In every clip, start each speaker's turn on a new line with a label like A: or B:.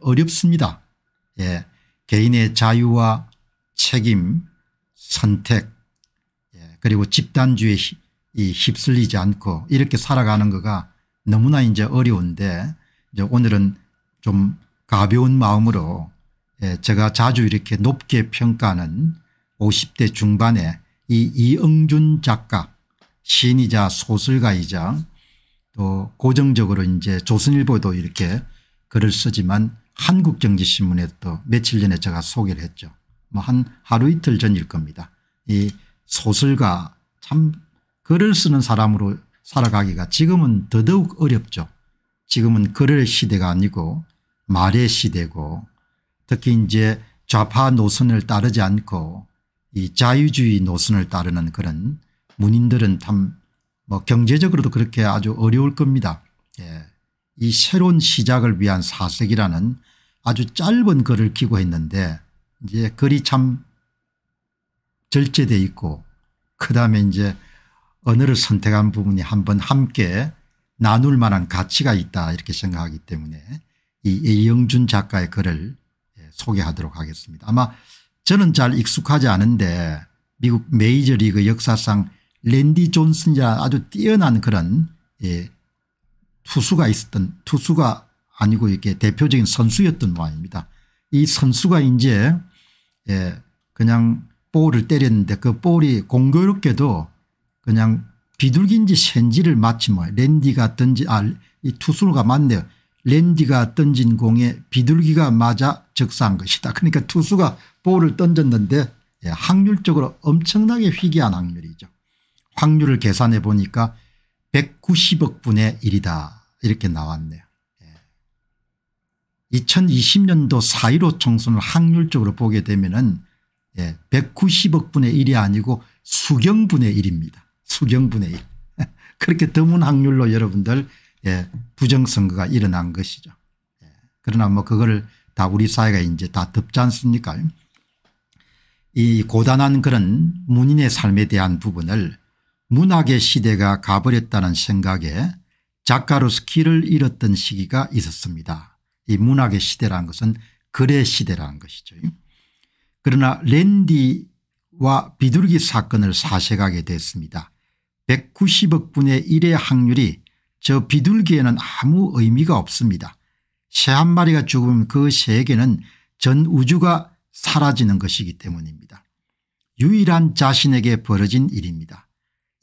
A: 어렵습니다. 예. 개인의 자유와 책임 선택 예. 그리고 집단주의에 휩쓸리지 않고 이렇게 살아가는 거가 너무나 이제 어려운데 이제 오늘은 좀 가벼운 마음으로 예. 제가 자주 이렇게 높게 평가하는 50대 중반의 이 이응준 작가 시인이자 소설가이자 또 고정적으로 이제 조선일보도 이렇게 글을 쓰지만 한국경제신문에 또 며칠 전에 제가 소개를 했죠. 뭐 한 하루 이틀 전일 겁니다. 이 소설가 참 글을 쓰는 사람으로 살아가기가 지금은 더더욱 어렵죠. 지금은 글의 시대가 아니고 말의 시대고 특히 이제 좌파 노선을 따르지 않고 이 자유주의 노선을 따르는 그런 문인들은 참 뭐 경제적으로도 그렇게 아주 어려울 겁니다. 예. 이 새로운 시작을 위한 사색이라는 아주 짧은 글을 기고했는데 이제 글이 참 절제돼 있고 그다음에 이제 언어를 선택한 부분이 한번 함께 나눌 만한 가치가 있다 이렇게 생각하기 때문에 이 이영준 작가의 글을 예, 소개하도록 하겠습니다. 아마 저는 잘 익숙하지 않은데 미국 메이저리그 역사상 랜디 존슨이라 아주 뛰어난 그런 예, 투수가 있었던 투수가 아니고 이렇게 대표적인 선수였던 모양입니다. 이 선수가 이제 예, 그냥 볼을 때렸는데 그 볼이 공교롭게도 그냥 비둘기인지 샌지를 마치 뭐 랜디가 던지 아이 투수가 맞네요. 랜디가 던진 공에 비둘기가 맞아 적사한 것이다. 그러니까 투수가 볼을 던졌는데 예, 확률적으로 엄청나게 희귀한 확률이죠. 확률을 계산해 보니까 190억 분의 1이다 이렇게 나왔네요. 2020년도 4.15 총선을 확률적으로 보게 되면 은 190억 분의 1이 아니고 수경분의 1입니다. 수경분의 1. 그렇게 드문 확률로 여러분들 예, 부정선거가 일어난 것이죠. 예, 그러나 뭐 그거를 다 우리 사회가 이제 다 덮지 않습니까 이 고단한 그런 문인의 삶에 대한 부분을 문학의 시대가 가버렸다는 생각에 길을 잃었던 시기가 있었습니다. 이 문학의 시대라는 것은 글의 시대라는 것이죠. 그러나 랜디와 비둘기 사건을 사색하게 됐습니다. 190억 분의 1의 확률이 저 비둘기에는 아무 의미가 없습니다. 새 한 마리가 죽으면 그 새에게는 전 우주가 사라지는 것이기 때문입니다. 유일한 자신에게 벌어진 일입니다.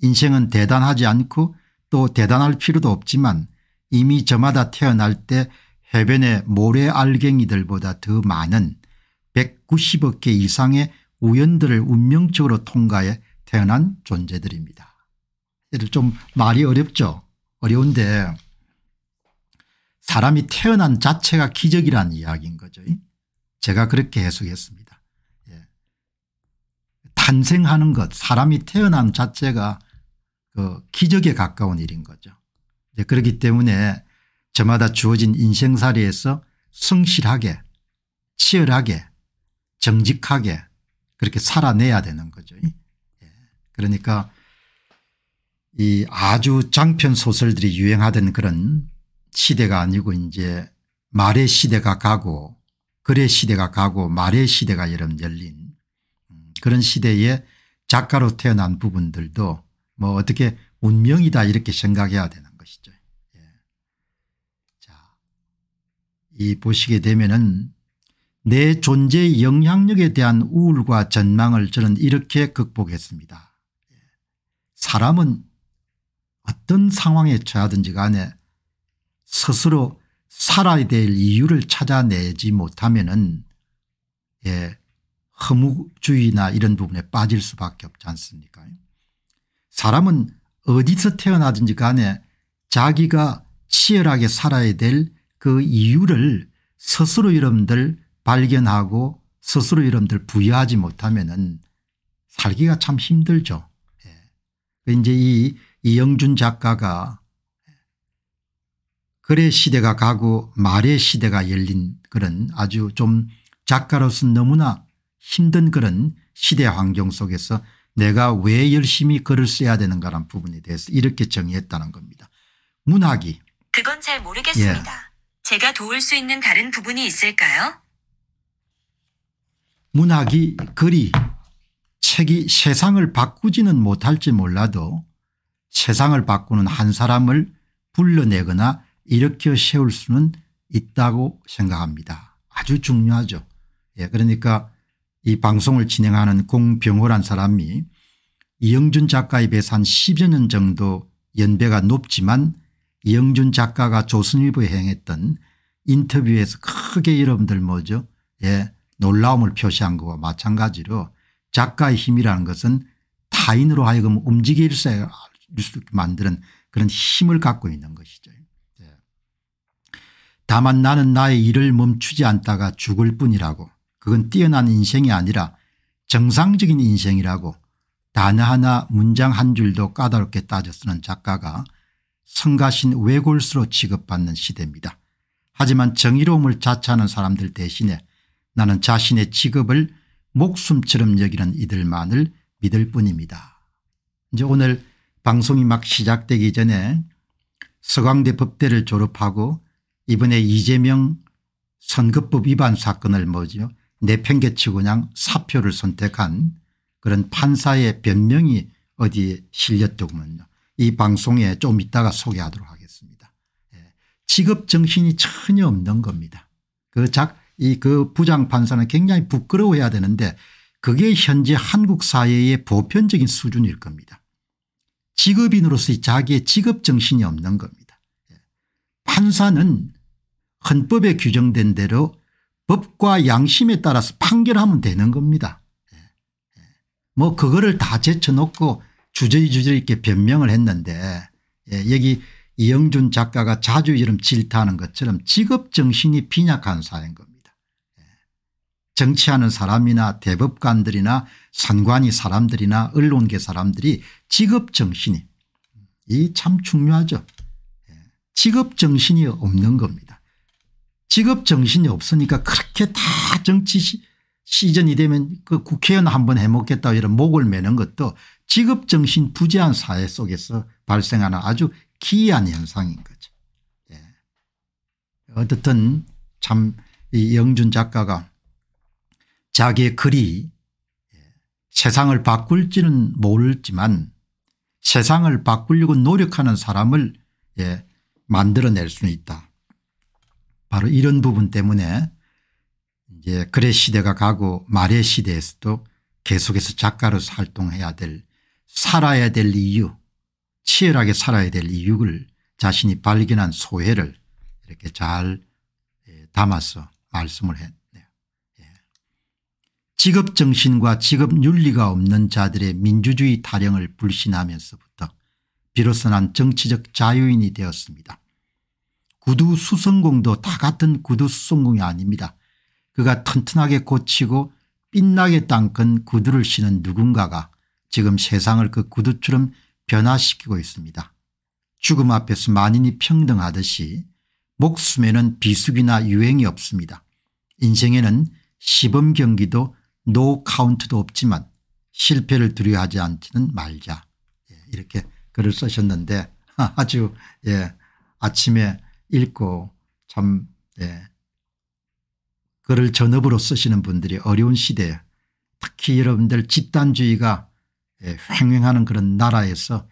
A: 인생은 대단하지 않고 또 대단할 필요도 없지만 이미 저마다 태어날 때 해변의 모래 알갱이들보다 더 많은 190억 개 이상의 우연들을 운명적으로 통과해 태어난 존재들입니다. 좀 말이 어렵죠. 어려운데 사람이 태어난 자체가 기적이라는 이야기인 거죠. 제가 그렇게 해석했습니다. 예. 탄생하는 것 사람이 태어난 자체가 그 기적에 가까운 일인 거죠. 그렇기 때문에 저마다 주어진 인생살이에서 성실하게 치열하게 정직하게 그렇게 살아내야 되는 거죠. 예. 그러니까 이 아주 장편 소설들이 유행하던 그런 시대가 아니고 이제 말의 시대가 가고 글의 시대가 가고 말의 시대가 여름 열린 음, 그런 시대에 작가로 태어난 부분들도 뭐 어떻게 운명이다 이렇게 생각해야 되는 것이죠. 예. 자, 이 보시게 되면은 내 존재의 영향력에 대한 우울과 전망을 저는 이렇게 극복했습니다. 예. 사람은 어떤 상황에 처하든지 간에 스스로 살아야 될 이유를 찾아내지 못하면 은 예, 허무주의나 이런 부분에 빠질 수밖에 없지 않습니까 사람은 어디서 태어나든지 간에 자기가 치열하게 살아야 될 그 이유를 스스로 여러분들 발견하고 스스로 여러분들 부여하지 못하면 은 살기가 참 힘들죠. 예. 그 이제 이 이영준 작가가 글의 시대가 가고 말의 시대가 열린 그런 아주 좀 작가로서 너무나 힘든 그런 시대 환경 속에서 내가 왜 열심히 글을 써야 되는가라는 부분에 대해서 이렇게 정의했다는 겁니다. 문학이
B: 그건 잘 모르겠습니다. 예. 제가 도울 수 있는 다른 부분이 있을까요?
A: 문학이 글이 책이 세상을 바꾸지는 못할지 몰라도 세상을 바꾸는 한 사람을 불러내거나 일으켜 세울 수는 있다고 생각합니다. 아주 중요하죠. 예, 그러니까 이 방송을 진행하는 공병호란 사람이 이영준 작가에 비해서 한 10여 년 정도 연배가 높지만 이영준 작가가 조선일보에 행했던 인터뷰에서 크게 여러분들 뭐죠 예, 놀라움을 표시한 것과 마찬가지로 작가의 힘이라는 것은 타인으로 하여금 움직일 수 있게 만드는 그런 힘을 갖고 있는 것이죠. 예. 다만 나는 나의 일을 멈추지 않다가 죽을 뿐이라고 그건 뛰어난 인생이 아니라 정상적인 인생이라고 단어 하나 문장 한 줄도 까다롭게 따져 쓰는 작가가 성가신 외골수로 취급받는 시대입니다. 하지만 정의로움을 자처하는 사람들 대신에 나는 자신의 직업을 목숨처럼 여기는 이들만을 믿을 뿐입니다. 이제 오늘 방송이 막 시작되기 전에 서강대 법대를 졸업하고 이번에 이재명 선거법 위반 사건을 뭐죠 내팽개치고 그냥 사표를 선택한 그런 판사의 변명이 어디에 실렸더군요. 이 방송에 좀 이따가 소개하도록 하겠습니다. 예. 직업 정신이 전혀 없는 겁니다. 그 작, 이 그 부장 판사는 굉장히 부끄러워해야 되는데 그게 현재 한국 사회의 보편적인 수준일 겁니다. 직업인으로서의 자기의 직업 정신이 없는 겁니다. 예. 판사는 헌법에 규정된 대로 법과 양심에 따라서 판결하면 되는 겁니다. 예. 예. 뭐 그거를 다 제쳐놓고 주저리주저리 이렇게 변명을 했는데 여기 이영준 작가가 자주 이름 질타하는 것처럼 직업 정신이 빈약한 사회인 겁니다. 정치하는 사람이나 대법관들이나 선관위 사람들이나 언론계 사람들이 직업정신이 이 참 중요하죠. 예. 직업정신이 없는 겁니다. 직업 정신이 없으니까 그렇게 다 정치 시즌이 되면 그 국회의원 한 번 해먹겠다 이런 목을 매는 것도 직업 정신 부재한 사회 속에서 발생하는 아주 기이한 현상인 거죠. 예. 어떻든 참 이 영준 작가가 자기의 글이 세상을 바꿀지는 모르지만 세상을 바꾸려고 노력하는 사람을 예, 만들어낼 수는 있다. 바로 이런 부분 때문에 이제 글의 시대가 가고 말의 시대에서도 계속해서 작가로서 활동해야 될 살아야 될 이유 치열하게 살아야 될 이유를 자신이 발견한 소회를 이렇게 잘 예, 담아서 말씀을 했 직업정신과 직업윤리가 없는 자들의 민주주의 타령을 불신하면서부터 비로소 난 정치적 자유인이 되었습니다. 구두 수성공도 다 같은 구두 수성공이 아닙니다. 그가 튼튼하게 고치고 빛나게 땅큰 구두를 신은 누군가가 지금 세상을 그 구두처럼 변화시키고 있습니다. 죽음 앞에서 만인이 평등하듯이 목숨에는 비수기나 유행이 없습니다. 인생에는 시범 경기도 no count도 없지만 실패를 두려워하지 않지는 말자 예, 이렇게 글을 쓰셨는데 아주 예, 아침에 읽고 참 예, 글을 전업으로 쓰시는 분들이 어려운 시대에 특히 여러분들 집단주의가 예, 횡행하는 그런 나라에서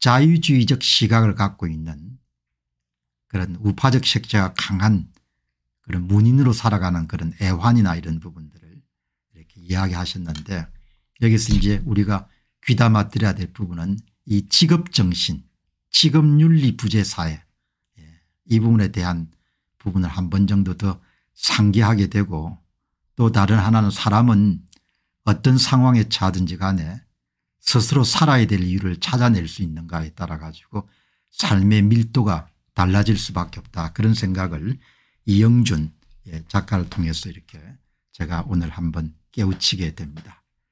A: 자유주의적 시각을 갖고 있는 그런 우파적 색채가 강한 그런 문인으로 살아가는 그런 애환이나 이런 부분들 이야기하셨는데 여기서 이제 우리가 귀담아 들어야 될 부분은 이 직업정신 직업윤리 부재사회 예, 이 부분에 대한 부분을 한 번 정도 더 상기하게 되고 또 다른 하나는 사람은 어떤 상황에 처하든지 간에 스스로 살아야 될 이유를 찾아낼 수 있는가에 따라 가지고 삶의 밀도가 달라질 수밖에 없다 그런 생각을 이영준 예, 작가를 통해서 이렇게 제가 오늘 한번 깨우치게 됩니다.